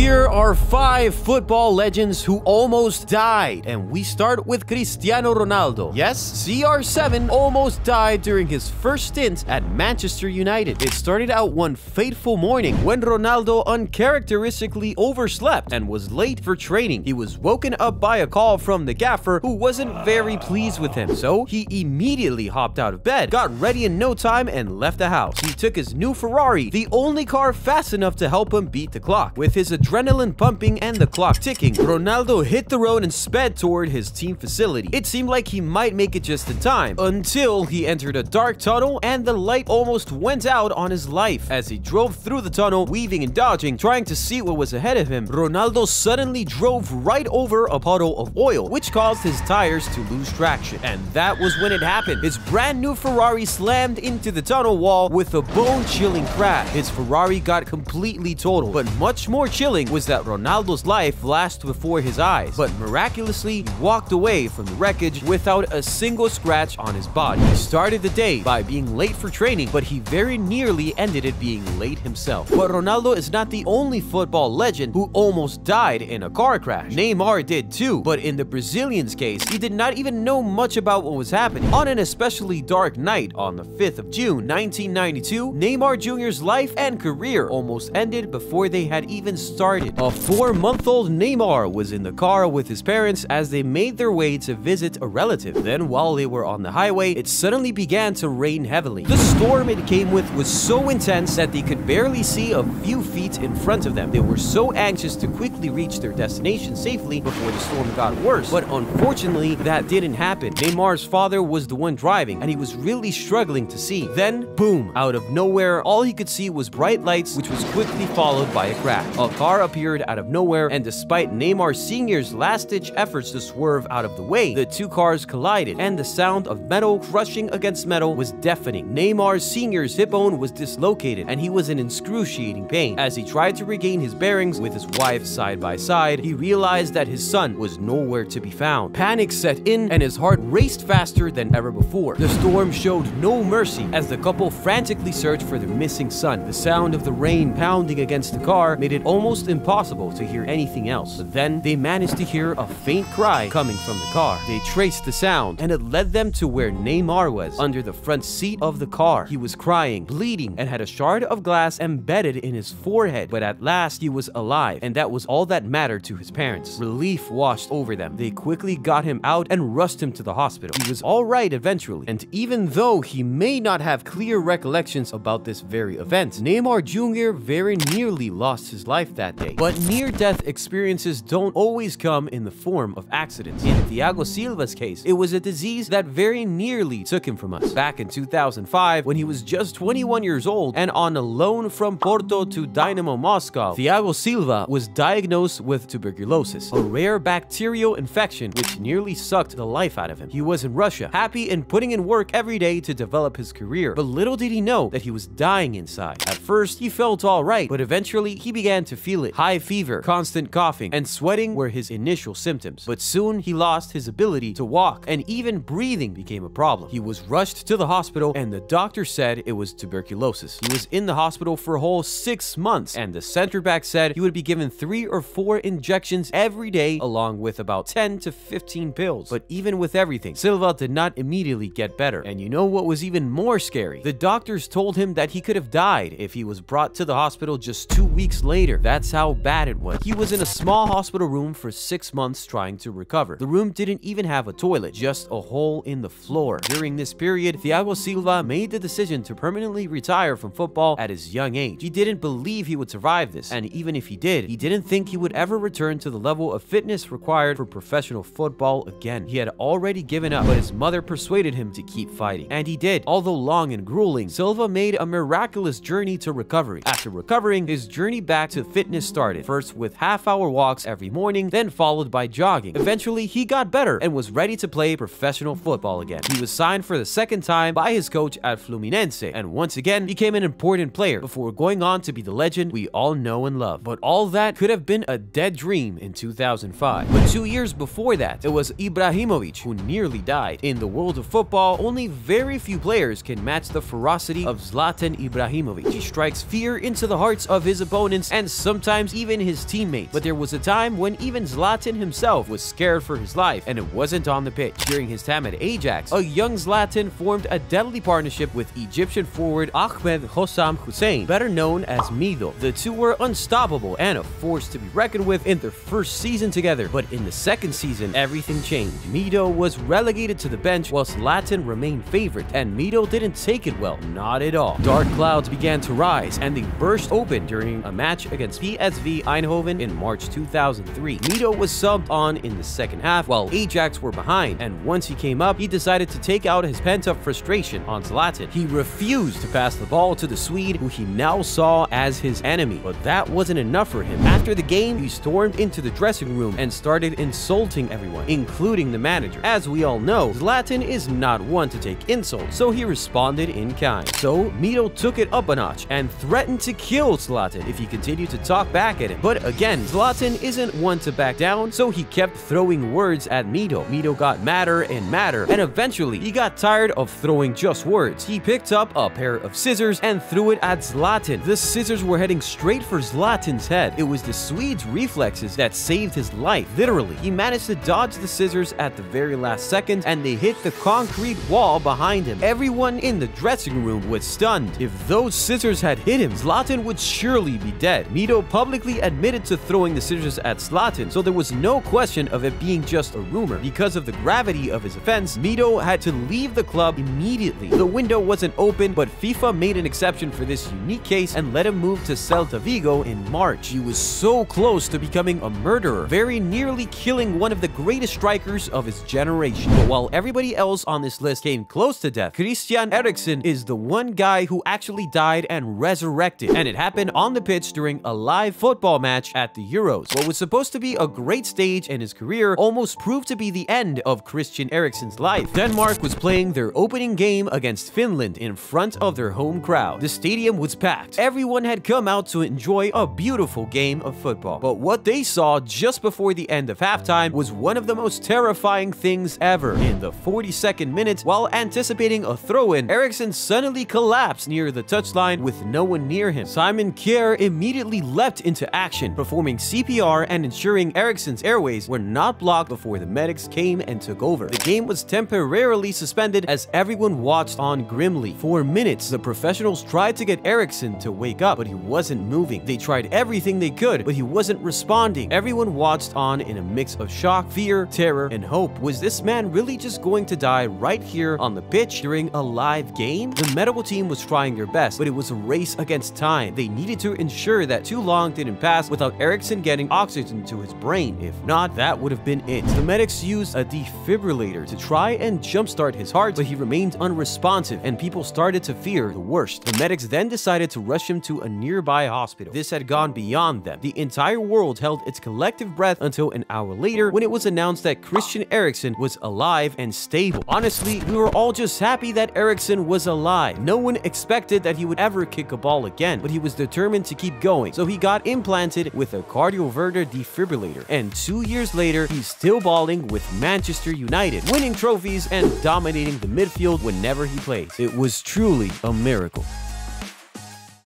Here are five football legends who almost died, and we start with Cristiano Ronaldo. Yes, CR7 almost died during his first stint at Manchester United. It started out one fateful morning when Ronaldo uncharacteristically overslept and was late for training. He was woken up by a call from the gaffer who wasn't very pleased with him, so he immediately hopped out of bed, got ready in no time, and left the house. He took his new Ferrari, the only car fast enough to help him beat the clock. With his pumping and the clock ticking, Ronaldo hit the road and sped toward his team facility. It seemed like he might make it just in time, until he entered a dark tunnel and the light almost went out on his life. As he drove through the tunnel, weaving and dodging, trying to see what was ahead of him, Ronaldo suddenly drove right over a puddle of oil, which caused his tires to lose traction. And that was when it happened. His brand new Ferrari slammed into the tunnel wall with a bone-chilling crash. His Ferrari got completely totaled, but much more chilling was that Ronaldo's life flashed before his eyes, but miraculously, he walked away from the wreckage without a single scratch on his body. He started the day by being late for training, but he very nearly ended it being late himself. But Ronaldo is not the only football legend who almost died in a car crash. Neymar did too, but in the Brazilian's case, he did not even know much about what was happening. On an especially dark night on the 5th of June 1992, Neymar Jr.'s life and career almost ended before they had even started. A four-month-old Neymar was in the car with his parents as they made their way to visit a relative. Then, while they were on the highway, it suddenly began to rain heavily. The storm it came with was so intense that they could barely see a few feet in front of them. They were so anxious to quickly reach their destination safely before the storm got worse, but unfortunately, that didn't happen. Neymar's father was the one driving, and he was really struggling to see. Then, boom, out of nowhere, all he could see was bright lights, which was quickly followed by a crash. A car appeared out of nowhere, and despite Neymar Sr.'s last-ditch efforts to swerve out of the way, the two cars collided, and the sound of metal crushing against metal was deafening. Neymar Sr.'s hip bone was dislocated, and he was in excruciating pain. As he tried to regain his bearings with his wife side by side, he realized that his son was nowhere to be found. Panic set in, and his heart raced faster than ever before. The storm showed no mercy as the couple frantically searched for their missing son. The sound of the rain pounding against the car made it almost impossible to hear anything else. But then they managed to hear a faint cry coming from the car. They traced the sound, and it led them to where Neymar was, under the front seat of the car. He was crying, bleeding, and had a shard of glass embedded in his forehead. But at last, he was alive, and that was all that mattered to his parents. Relief washed over them. They quickly got him out and rushed him to the hospital. He was alright eventually, and even though he may not have clear recollections about this very event, Neymar Jr. very nearly lost his life that But near-death experiences don't always come in the form of accidents. In Thiago Silva's case, it was a disease that very nearly took him from us. Back in 2005, when he was just 21 years old and on a loan from Porto to Dynamo Moscow, Thiago Silva was diagnosed with tuberculosis, a rare bacterial infection which nearly sucked the life out of him. He was in Russia, happy and putting in work every day to develop his career, but little did he know that he was dying inside. At first, he felt alright, but eventually he began to feel it. High fever, constant coughing, and sweating were his initial symptoms. But soon he lost his ability to walk, and even breathing became a problem. He was rushed to the hospital, and the doctor said it was tuberculosis. He was in the hospital for a whole six months, and the center back said he would be given three or four injections every day, along with about 10 to 15 pills. But even with everything, Silva did not immediately get better. And you know what was even more scary? The doctors told him that he could have died if he was brought to the hospital just two weeks later. That's how bad it was. He was in a small hospital room for six months trying to recover. The room didn't even have a toilet, just a hole in the floor. During this period, Thiago Silva made the decision to permanently retire from football at his young age. He didn't believe he would survive this, and even if he did, he didn't think he would ever return to the level of fitness required for professional football again. He had already given up, but his mother persuaded him to keep fighting. And he did. Although long and grueling, Silva made a miraculous journey to recovery. After recovering, his journey back to fitness started, first with half-hour walks every morning, then followed by jogging. Eventually, he got better and was ready to play professional football again. He was signed for the second time by his coach at Fluminense, and once again became an important player before going on to be the legend we all know and love. But all that could have been a dead dream in 2005. But two years before that, it was Ibrahimovic who nearly died. In the world of football, only very few players can match the ferocity of Zlatan Ibrahimovic. He strikes fear into the hearts of his opponents and sometimes sometimes even his teammates. But there was a time when even Zlatan himself was scared for his life, and it wasn't on the pitch. During his time at Ajax, a young Zlatan formed a deadly partnership with Egyptian forward Ahmed Hossam Hussein, better known as Mido. The two were unstoppable and a force to be reckoned with in their first season together, but in the second season, everything changed. Mido was relegated to the bench whilst Zlatan remained favorite, and Mido didn't take it well, not at all. Dark clouds began to rise, and they burst open during a match against PSV Eindhoven in March 2003. Mido was subbed on in the second half, while Ajax were behind, and once he came up, he decided to take out his pent-up frustration on Zlatan. He refused to pass the ball to the Swede, who he now saw as his enemy, but that wasn't enough for him. After the game, he stormed into the dressing room and started insulting everyone, including the manager. As we all know, Zlatan is not one to take insults, so he responded in kind. So, Mido took it up a notch and threatened to kill Zlatan if he continued to talk back at him. But again, Zlatan isn't one to back down, so he kept throwing words at Mido. Mido got madder and madder, and eventually he got tired of throwing just words. He picked up a pair of scissors and threw it at Zlatan. The scissors were heading straight for Zlatan's head. It was the Swede's reflexes that saved his life. Literally, he managed to dodge the scissors at the very last second, and they hit the concrete wall behind him. Everyone in the dressing room was stunned. If those scissors had hit him, Zlatan would surely be dead. Mido publicly admitted to throwing the scissors at Zlatan, so there was no question of it being just a rumor. Because of the gravity of his offense, Mido had to leave the club immediately. The window wasn't open, but FIFA made an exception for this unique case and let him move to Celta Vigo in March. He was so close to becoming a murderer, very nearly killing one of the greatest strikers of his generation. But while everybody else on this list came close to death, Christian Eriksen is the one guy who actually died and resurrected, and it happened on the pitch during a live football match at the Euros. What was supposed to be a great stage in his career almost proved to be the end of Christian Eriksen's life. Denmark was playing their opening game against Finland in front of their home crowd. The stadium was packed. Everyone had come out to enjoy a beautiful game of football. But what they saw just before the end of halftime was one of the most terrifying things ever. In the 42nd minute, while anticipating a throw-in, Eriksen suddenly collapsed near the touchline with no one near him. Simon Kjær immediately leapt into action, performing CPR and ensuring Eriksen's airways were not blocked before the medics came and took over. The game was temporarily suspended as everyone watched on grimly. For minutes, the professionals tried to get Eriksen to wake up, but he wasn't moving. They tried everything they could, but he wasn't responding. Everyone watched on in a mix of shock, fear, terror, and hope. Was this man really just going to die right here on the pitch during a live game? The medical team was trying their best, but it was a race against time. They needed to ensure that too long didn't pass without Eriksen getting oxygen to his brain. If not, that would have been it. The medics used a defibrillator to try and jumpstart his heart, but he remained unresponsive and people started to fear the worst. The medics then decided to rush him to a nearby hospital. This had gone beyond them. The entire world held its collective breath until an hour later when it was announced that Christian Eriksen was alive and stable. Honestly, we were all just happy that Eriksen was alive. No one expected that he would ever kick a ball again, but he was determined to keep going, so he got implanted with a cardioverter defibrillator. And two years later, he's still balling with Manchester United, winning trophies and dominating the midfield whenever he plays. It was truly a miracle.